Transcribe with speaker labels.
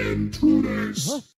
Speaker 1: Intruders.